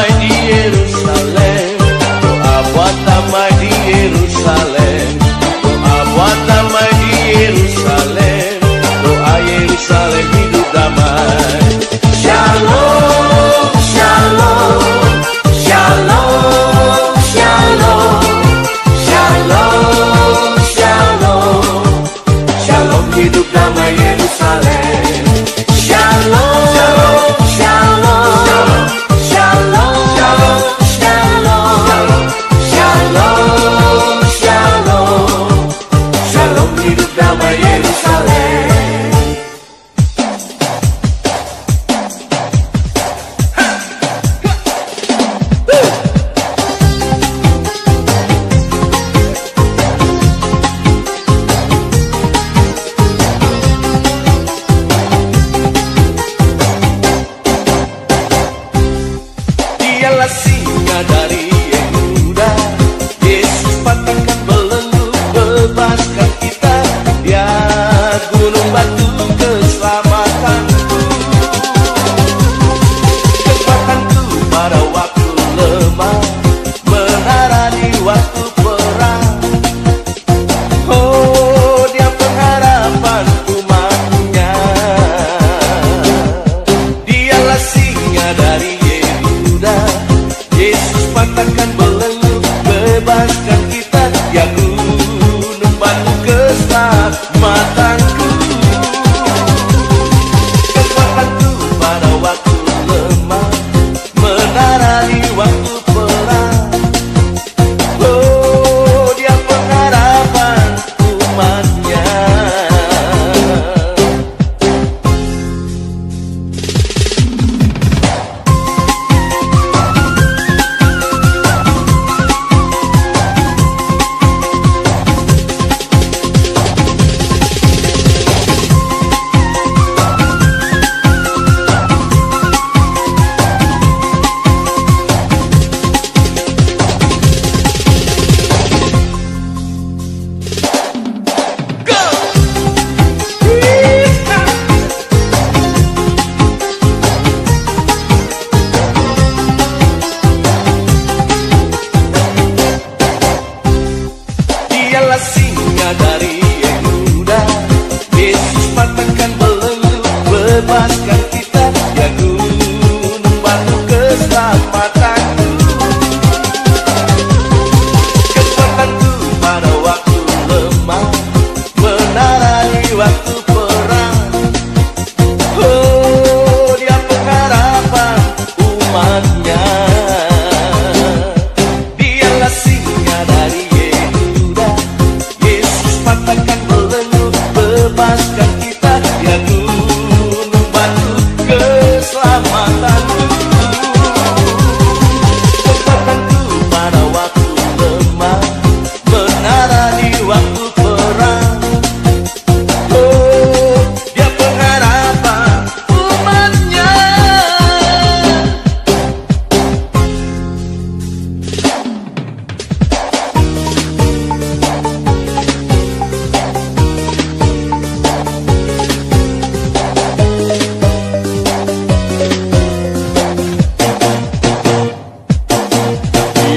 mais de Jerusalém, a bota mais de Jerusalém.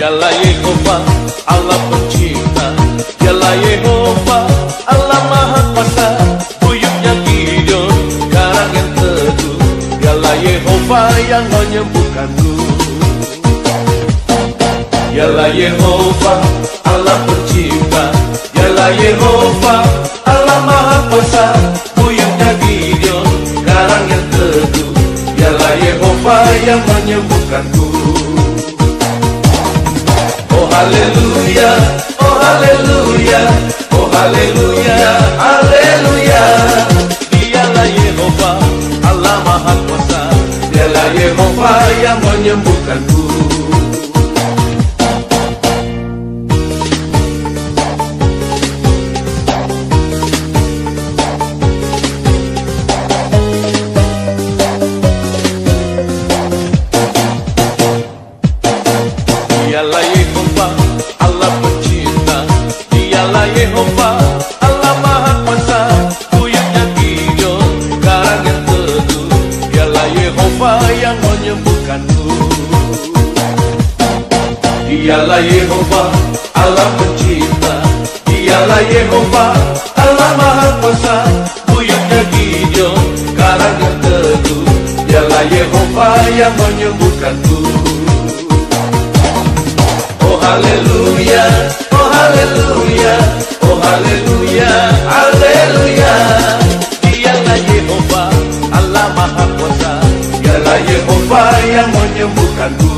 Dialah Yehova Allah pencipta. Dialah Yehova Allah maha kuasa. Buyutnya Gideon Karang yang teguh Dialah Yehova yang menyembuhkanku Dialah Yehova Allah pencipta. Dialah Yehova Allah maha kuasa. Buyutnya Gideon Karang yang teguh Dialah Yehova yang menyembuhkanku hallelujah, oh hallelujah, oh hallelujah, hallelujah. Yala Yehovah, Allah maha kuasa. Yala Yehova yang menyembuhkanku. Yehova Allah pencipta. Dialah Yehova Allah maha kuasa. Buyutnya hijau karangnya teduh. Dialah Yehova yang menyembuhkanku Oh haleluya Oh haleluya Oh haleluya Haleluya. Dialah Yehova Allah maha kuasa. Dialah Yehova yang menyembuhkanku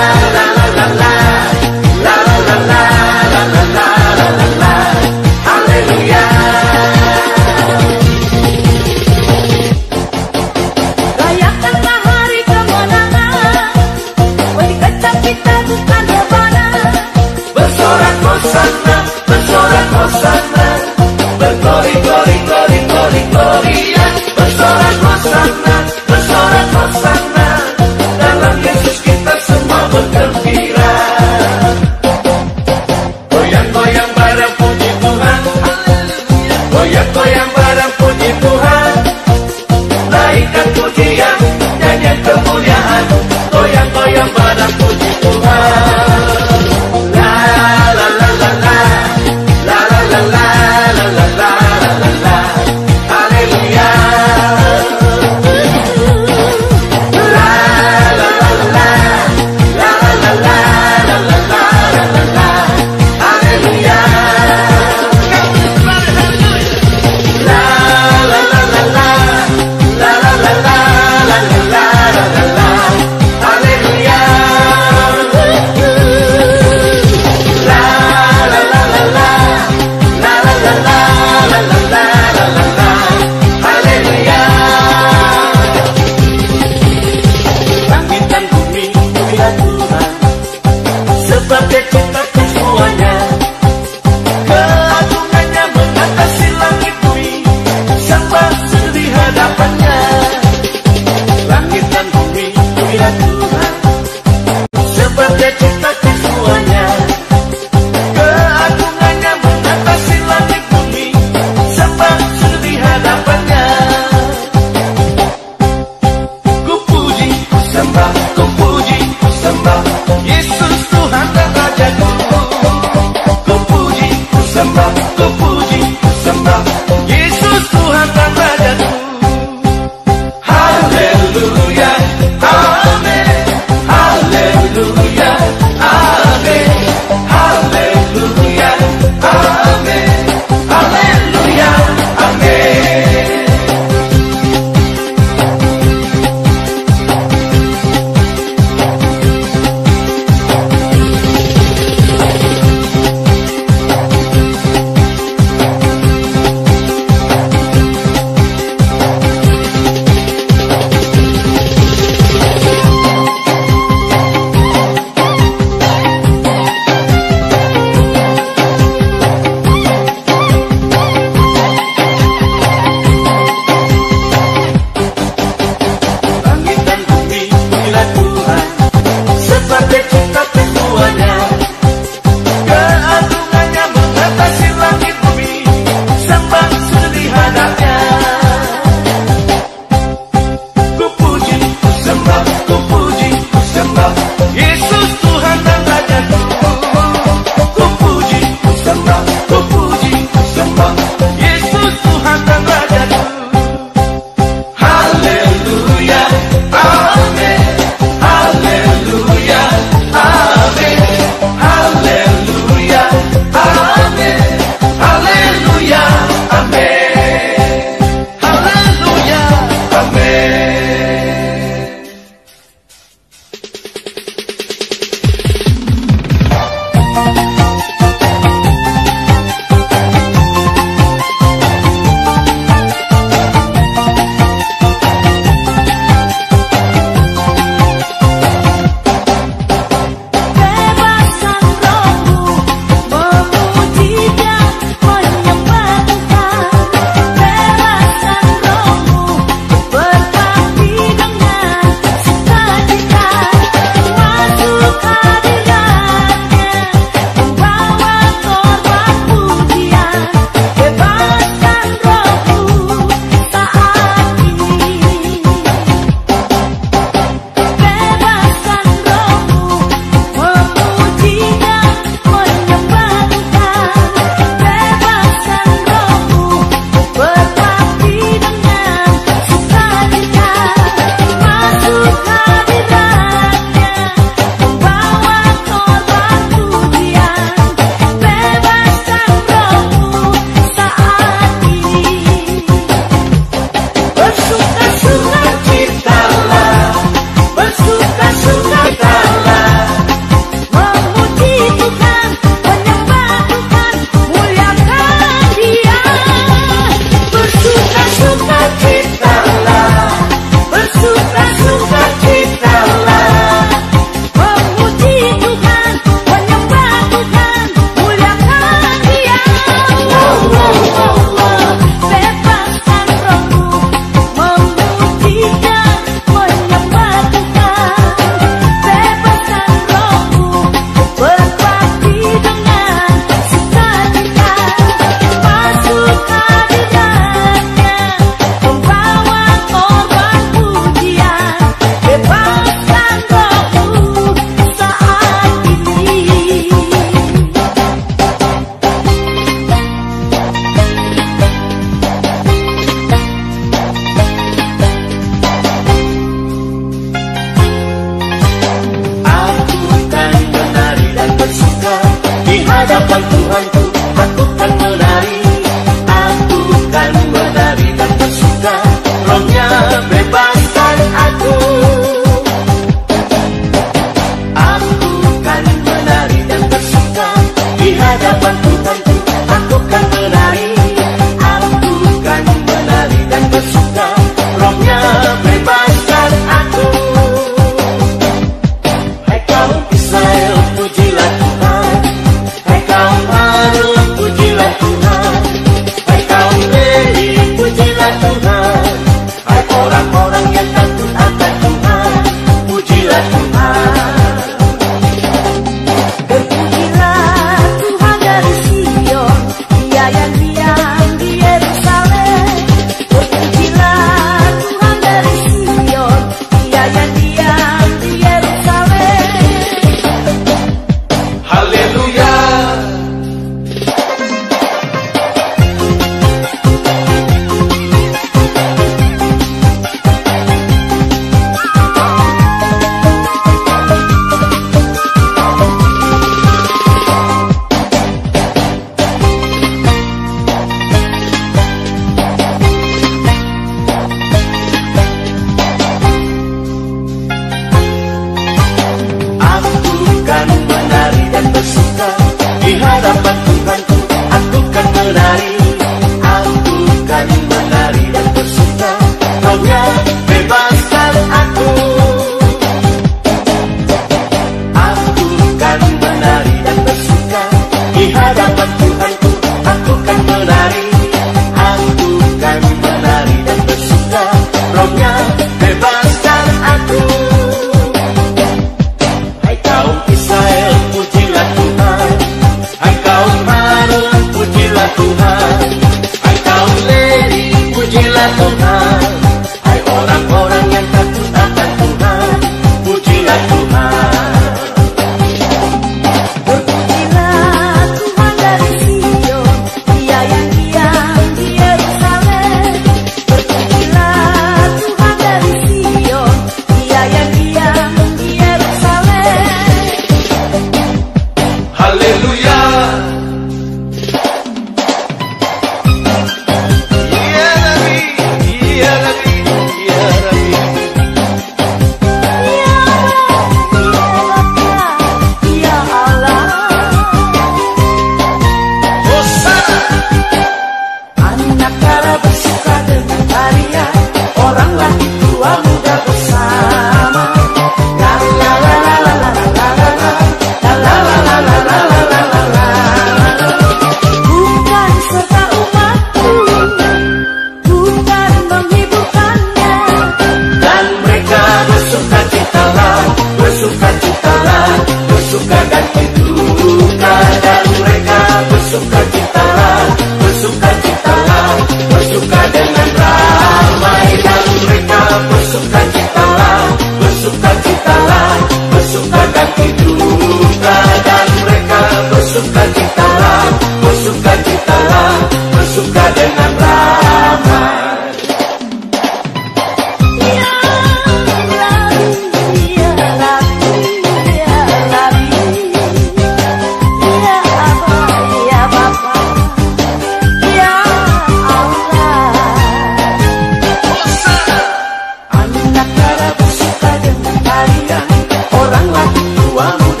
mano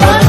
What?